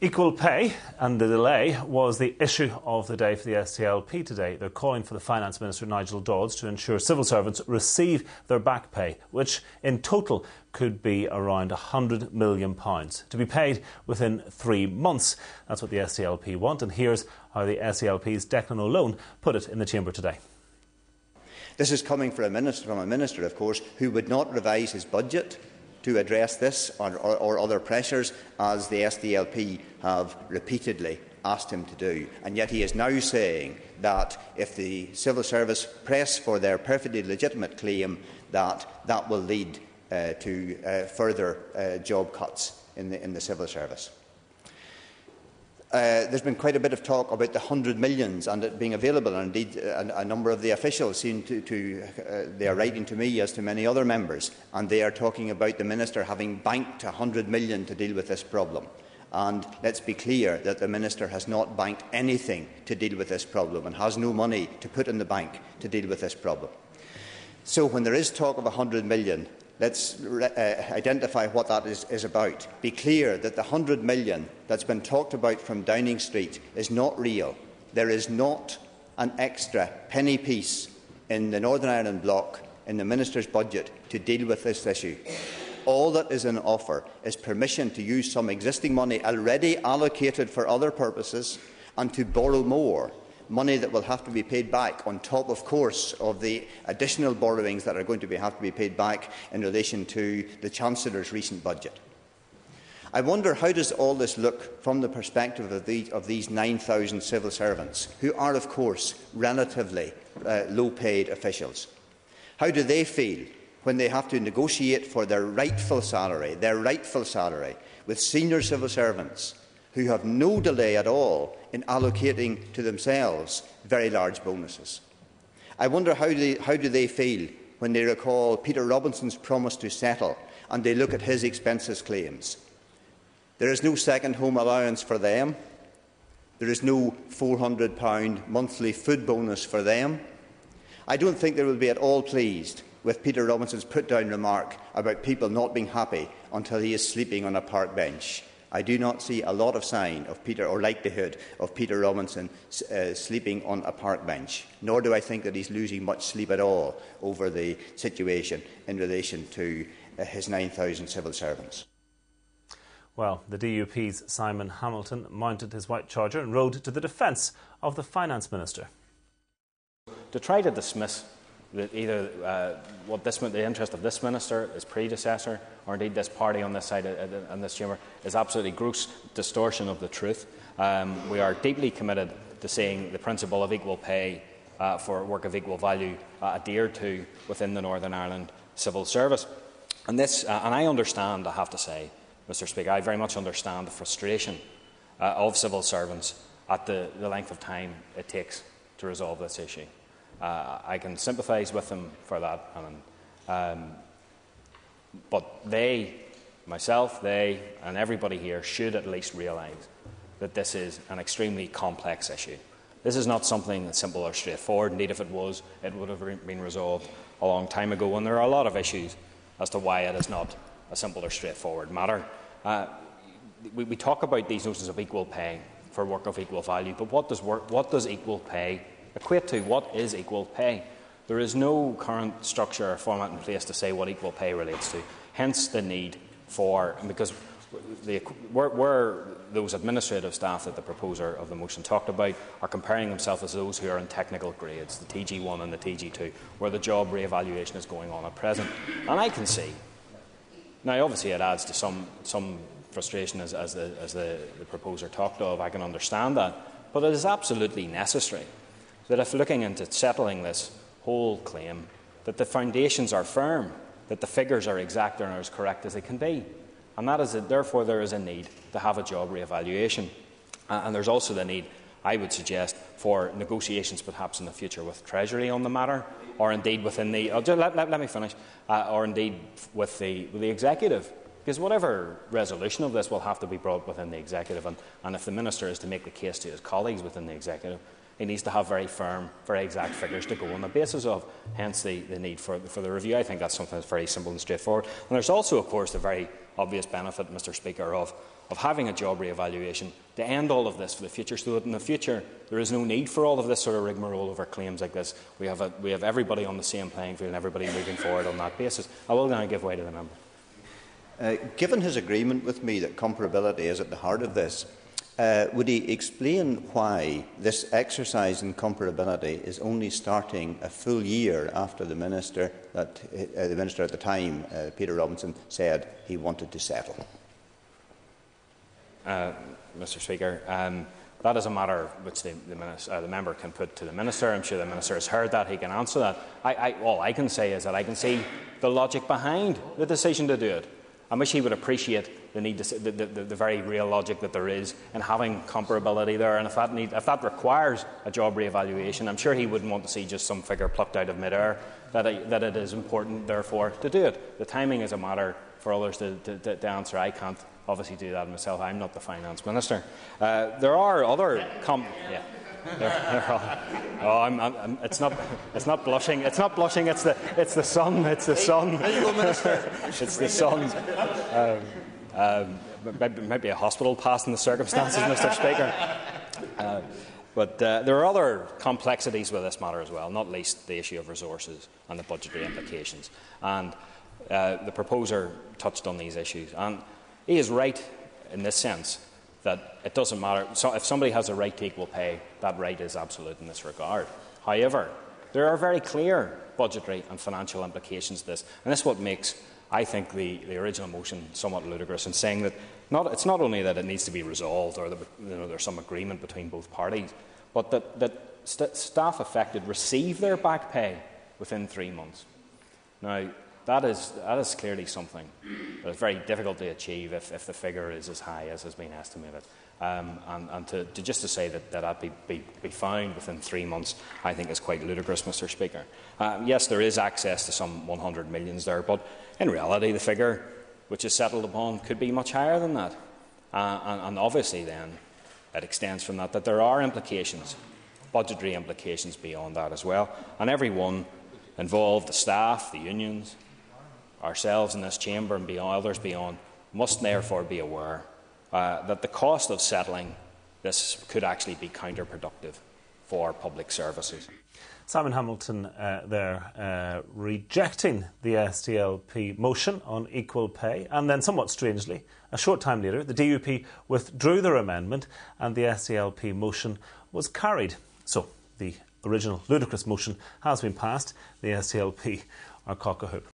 Equal pay and the delay was the issue of the day for the SDLP today. They're calling for the Finance Minister Nigel Dodds to ensure civil servants receive their back pay, which in total could be around £100 million, to be paid within three months. That's what the SDLP want, and here's how the SDLP's Declan O'Loan put it in the Chamber today. This is coming from a minister, from a minister, of course, who would not revise his budget to address this or, or, or other pressures, as the SDLP have repeatedly asked him to do. And yet he is now saying that if the civil service press for their perfectly legitimate claim, that that will lead uh, to uh, further uh, job cuts in the, in the civil service. Uh, there's been quite a bit of talk about the hundred millions and it being available, and indeed uh, a, a number of the officials seem to, to uh, they are writing to me as to many other members, and they are talking about the minister having banked hundred million to deal with this problem. And let's be clear that the Minister has not banked anything to deal with this problem and has no money to put in the bank to deal with this problem. So when there is talk of hundred million, Let's uh, identify what that is, is, about. Be clear that the 100 million that's been talked about from Downing Street is not real. There is not an extra penny piece in the Northern Ireland block in the Minister's budget to deal with this issue. All that is in offer is permission to use some existing money already allocated for other purposes and to borrow more money that will have to be paid back on top, of course, of the additional borrowings that are going to be, have to be paid back in relation to the Chancellor's recent budget. I wonder how does all this look from the perspective of, the, of these 9,000 civil servants, who are, of course, relatively uh, low-paid officials. How do they feel when they have to negotiate for their rightful salary, their rightful salary, with senior civil servants who have no delay at all in allocating to themselves very large bonuses. I wonder how, they, how do they feel when they recall Peter Robinson's promise to settle and they look at his expenses claims. There is no second home allowance for them. There is no £400 monthly food bonus for them. I don't think they will be at all pleased with Peter Robinson's put down remark about people not being happy until he is sleeping on a park bench. I do not see a lot of sign of Peter or likelihood of Peter Robinson uh, sleeping on a park bench, nor do I think that he's losing much sleep at all over the situation in relation to uh, his 9,000 civil servants. Well, the DUP's Simon Hamilton mounted his white charger and rode to the defence of the Finance Minister. To try to dismiss that either uh, what this, the interest of this minister, his predecessor, or indeed this party on this side in this chamber is absolutely gross distortion of the truth. Um, we are deeply committed to seeing the principle of equal pay uh, for work of equal value uh, adhered to within the Northern Ireland civil service. And this, uh, and I understand, I have to say, Mr. Speaker, I very much understand the frustration uh, of civil servants at the, the length of time it takes to resolve this issue. Uh, I can sympathise with them for that. And, um, but they, myself, they, and everybody here should at least realise that this is an extremely complex issue. This is not something that's simple or straightforward. Indeed, if it was, it would have been resolved a long time ago. And there are a lot of issues as to why it is not a simple or straightforward matter. Uh, we, we, talk about these notions of equal pay for work of equal value, but what does, work, what does equal pay equate to what is equal pay. There is no current structure or format in place to say what equal pay relates to, hence the need for, because the, where, where, those administrative staff that the proposer of the motion talked about are comparing themselves as those who are in technical grades, the TG1 and the TG2, where the job re-evaluation is going on at present. And I can see, now obviously it adds to some, some frustration as, as, the, as the, the proposer talked of, I can understand that, but it is absolutely necessary that if looking into settling this whole claim, that the foundations are firm, that the figures are exact and are as correct as they can be. And that is it. therefore there is a need to have a job re-evaluation. And there's also the need, I would suggest, for negotiations perhaps in the future with Treasury on the matter, or indeed within the, oh, let, let, let, me finish, uh, or indeed with the, with the Executive. Because whatever resolution of this will have to be brought within the Executive, and, and if the Minister is to make the case to his colleagues within the Executive, he needs to have very firm, very exact figures to go on the basis of, hence the, the need for, for the review. I think that's something that's very simple and straightforward. And there's also, of course, the very obvious benefit, Mr Speaker, of, of having a job re-evaluation to end all of this for the future so that in the future there is no need for all of this sort of rigmarole over claims like this. We have, a, we have everybody on the same playing field and everybody moving forward on that basis. I will now give way to the member. Uh, given his agreement with me that comparability is at the heart of this, uh, would he explain why this exercise in comparability is only starting a full year after the minister, that, uh, the minister at the time, uh, Peter Robinson, said he wanted to settle? Uh, Mr Speaker, um, that is a matter which the, the, minister, uh, the, member can put to the Minister. I'm sure the Minister has heard that. He can answer that. I, I, all I can say is that I can see the logic behind the decision to do it. I wish he would appreciate the, need to, the, the, the, very real logic that there is in having comparability there. And if that, need, if that requires a job re-evaluation, I'm sure he wouldn't want to see just some figure plucked out of mid-air, that, it, that it is important, therefore, to do it. The timing is a matter for others to, to, to answer. I can't obviously do that myself. I'm not the finance minister. Uh, there are other... Com- yeah. They're, they're oh, I'm, I'm, it's not. It's not blushing. It's not blushing. It's the. It's the sun. It's the sun. it's the sun. Um, um, maybe, maybe, a hospital pass in the circumstances, Mr. Speaker. Uh, but uh, there are other complexities with this matter as well, not least the issue of resources and the budgetary implications. And uh, the proposer touched on these issues. And he is right in this sense that it doesn't matter. So if somebody has a right to equal pay, that right is absolute in this regard. However, there are very clear budgetary and financial implications to this, and this is what makes, I think, the, the original motion somewhat ludicrous in saying that not, it's not only that it needs to be resolved or that you know, there's some agreement between both parties, but that, that st staff affected receive their back pay within three months. Now, that is, that is clearly something that is very difficult to achieve if, if the figure is as high as has been estimated. Um, and, and to, to, just to say that, that that be, be, be, found within three months, I think is quite ludicrous, Mr. Speaker. Um, yes, there is access to some 100 millions there, but in reality, the figure which is settled upon could be much higher than that. Uh, and, and obviously, then, it extends from that that there are implications, budgetary implications beyond that as well. And everyone involved, the staff, the unions, ourselves in this chamber and beyond, others beyond, must therefore be aware uh, that the cost of settling this could actually be counterproductive for public services. Simon Hamilton uh, there uh, rejecting the SDLP motion on equal pay, and then, somewhat strangely, a short time later, the DUP withdrew their amendment and the SDLP motion was carried. So, the original ludicrous motion has been passed. The SDLP are cock a hoop.